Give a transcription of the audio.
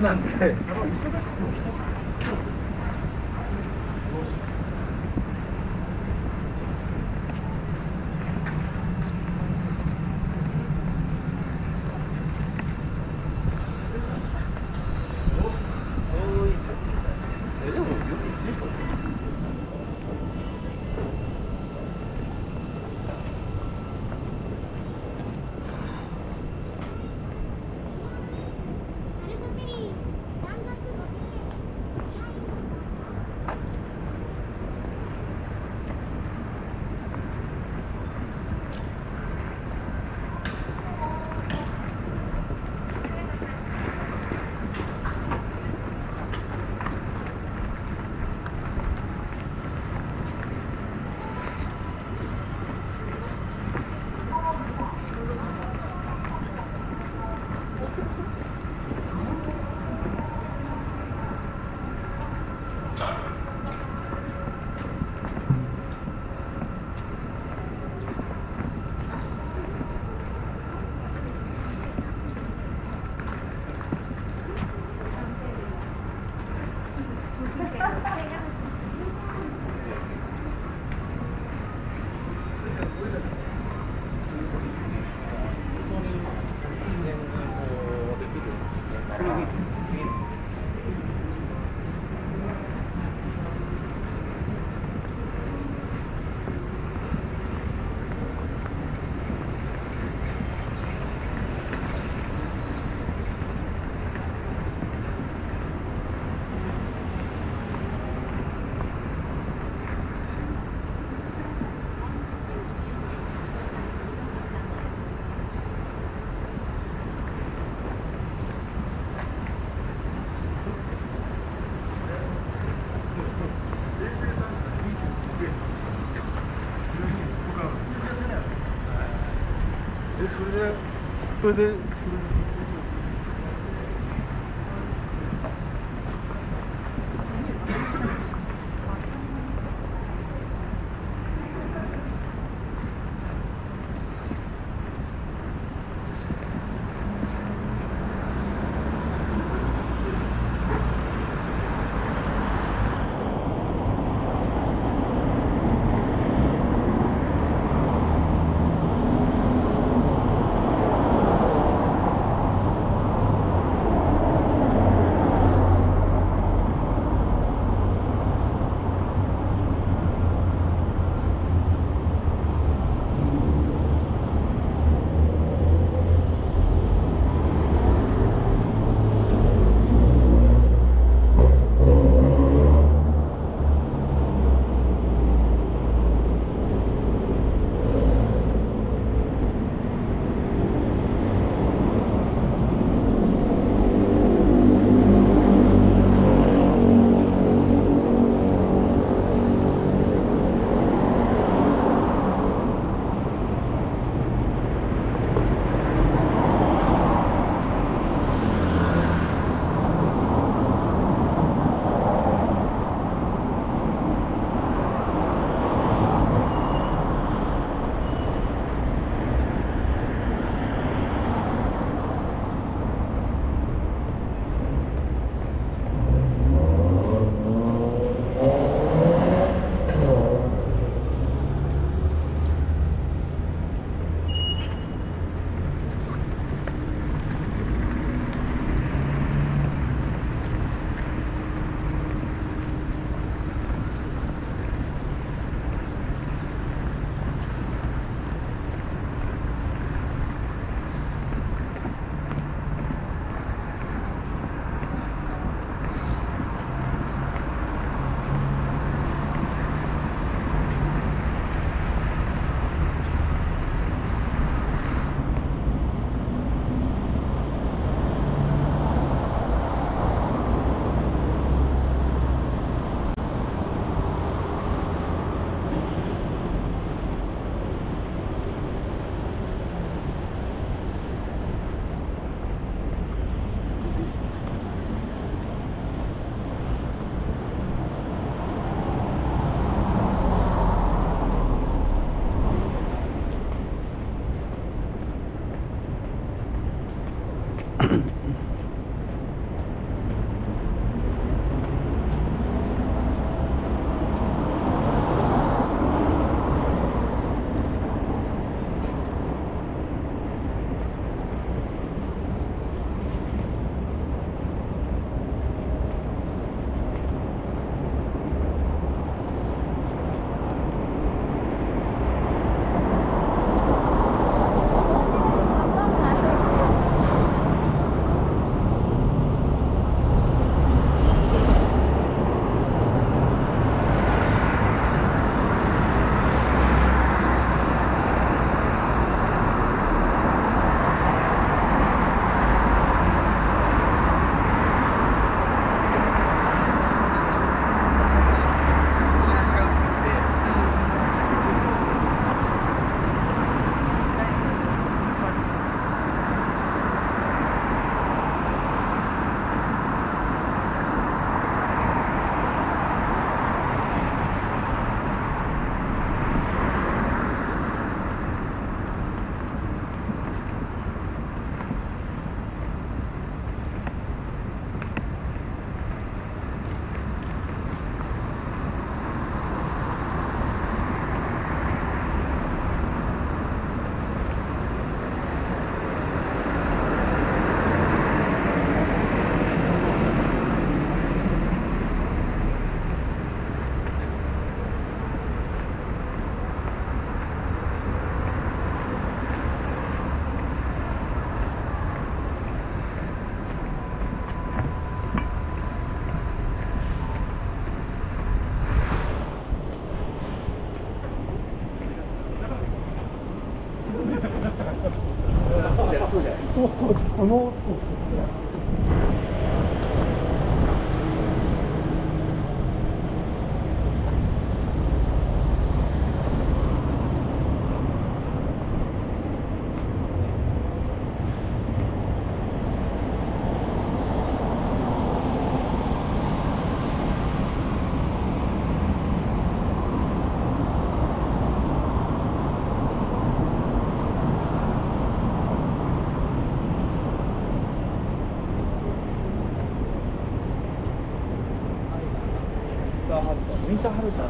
なんで。böyle 진짜 하루다.